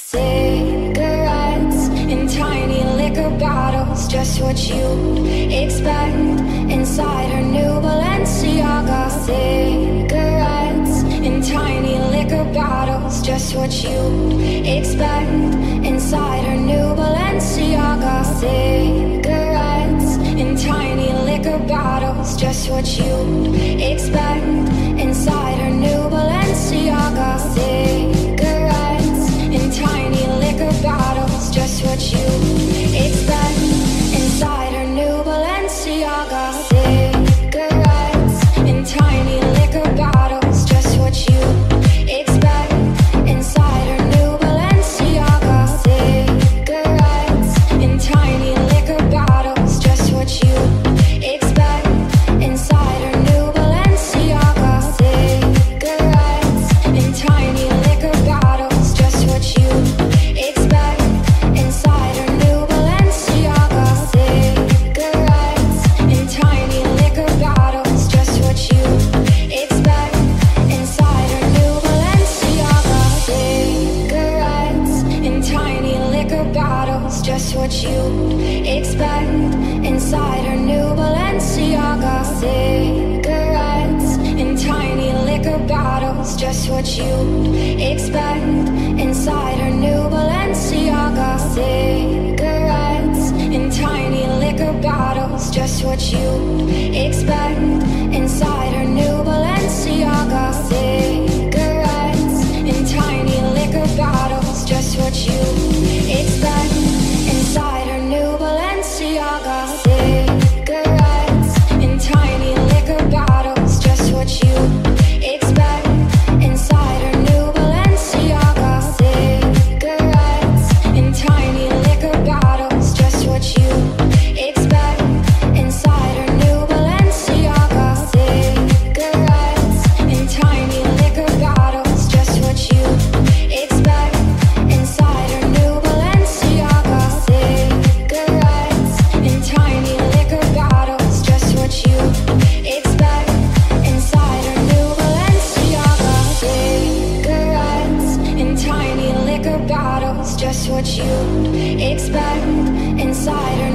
Cigarettes in tiny liquor bottles, just what you'd expect inside her new Balenciaga. Cigarettes in tiny liquor bottles, just what you'd expect inside her new Balenciaga. Cigarettes in tiny liquor bottles, just what you'd Balenciaga. What you expect inside her new Balenciaga. Cigarettes in tiny liquor bottles, just what you expect inside her new Balenciaga. Cigarettes in tiny liquor bottles, just what you expect you'd expect inside her.